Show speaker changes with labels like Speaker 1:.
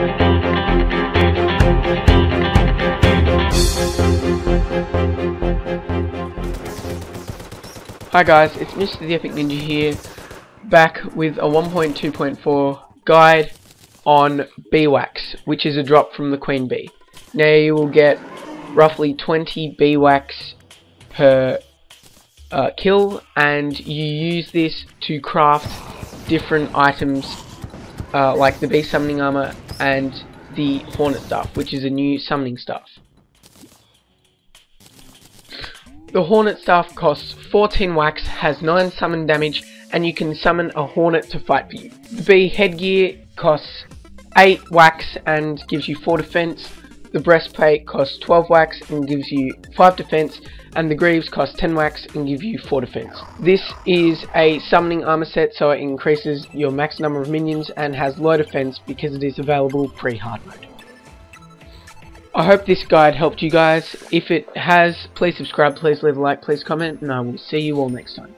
Speaker 1: Hi guys, it's Mr. the Epic Ninja here, back with a 1.2.4 guide on bee wax, which is a drop from the queen bee. Now you will get roughly 20 bee wax per uh, kill, and you use this to craft different items uh, like the Bee Summoning Armor and the Hornet Staff, which is a new summoning staff. The Hornet Staff costs 14 wax, has 9 summon damage, and you can summon a Hornet to fight for you. The Bee Headgear costs 8 wax and gives you 4 defense. The Breastplate costs 12 wax and gives you 5 defense. And the Greaves cost 10 wax and give you 4 defense. This is a summoning armor set so it increases your max number of minions and has low defense because it is available pre-hard mode. I hope this guide helped you guys. If it has, please subscribe, please leave a like, please comment, and I will see you all next time.